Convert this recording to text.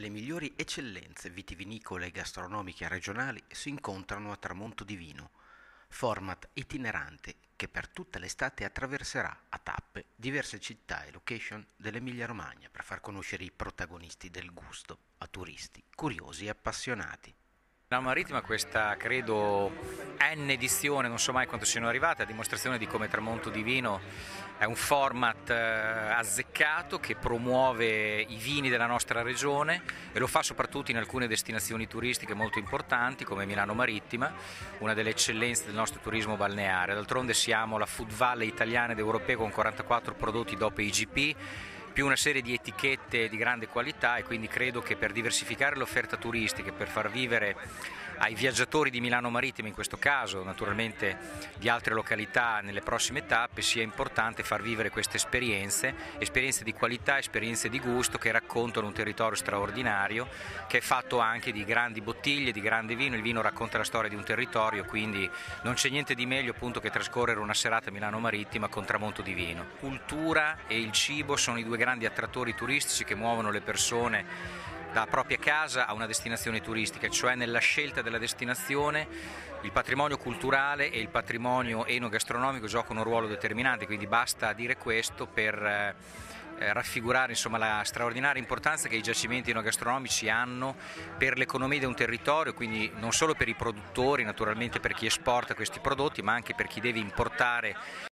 Le migliori eccellenze vitivinicole e gastronomiche regionali si incontrano a Tramonto di Vino, format itinerante che per tutta l'estate attraverserà a tappe diverse città e location dell'Emilia-Romagna per far conoscere i protagonisti del gusto a turisti curiosi e appassionati. La Marittima questa credo N edizione, non so mai quanto siano arrivate, a dimostrazione di come Tramonto di Vino è un format eh, azzeccato che promuove i vini della nostra regione e lo fa soprattutto in alcune destinazioni turistiche molto importanti come Milano Marittima, una delle eccellenze del nostro turismo balneare. D'altronde siamo la food valley italiana ed europea con 44 prodotti DOP IGP più una serie di etichette di grande qualità e quindi credo che per diversificare l'offerta turistica, per far vivere ai viaggiatori di Milano Marittima in questo caso, naturalmente di altre località nelle prossime tappe, sia importante far vivere queste esperienze, esperienze di qualità, esperienze di gusto che raccontano un territorio straordinario che è fatto anche di grandi bottiglie, di grande vino, il vino racconta la storia di un territorio, quindi non c'è niente di meglio appunto che trascorrere una serata a Milano Marittima con tramonto di vino. Cultura e il cibo sono i due grandi attrattori turistici che muovono le persone da propria casa a una destinazione turistica, cioè nella scelta della destinazione il patrimonio culturale e il patrimonio enogastronomico giocano un ruolo determinante, quindi basta dire questo per eh, eh, raffigurare insomma, la straordinaria importanza che i giacimenti enogastronomici hanno per l'economia di un territorio, quindi non solo per i produttori, naturalmente per chi esporta questi prodotti, ma anche per chi deve importare